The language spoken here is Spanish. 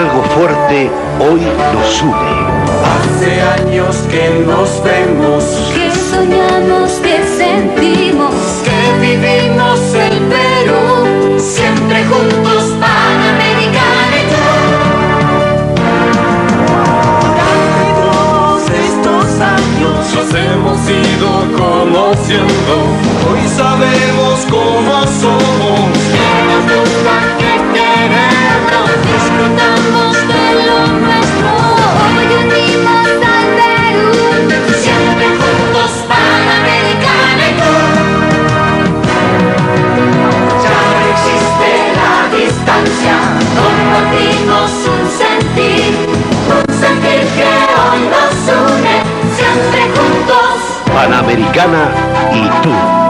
fuerte hoy nos une. Hace años que nos vemos, que soñamos, que sentimos, que vivimos el Perú, siempre juntos Panamericana y tú. Durante todos estos años nos hemos ido conociendo, Panamericana y tú.